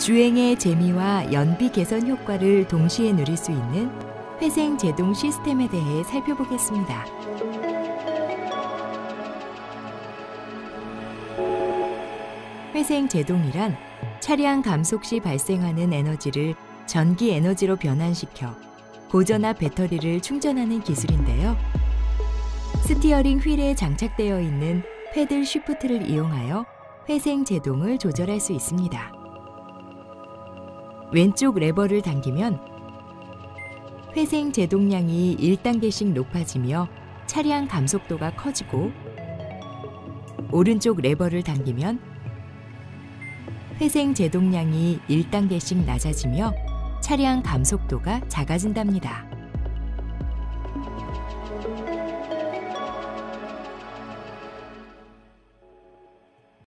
주행의 재미와 연비 개선 효과를 동시에 누릴 수 있는 회생 제동 시스템에 대해 살펴보겠습니다. 회생 제동이란 차량 감속 시 발생하는 에너지를 전기 에너지로 변환시켜 고전압 배터리를 충전하는 기술인데요. 스티어링 휠에 장착되어 있는 패들 쉬프트를 이용하여 회생 제동을 조절할 수 있습니다. 왼쪽 레버를 당기면 회생 제동량이 1단계씩 높아지며 차량 감속도가 커지고 오른쪽 레버를 당기면 회생 제동량이 1단계씩 낮아지며 차량 감속도가 작아진답니다.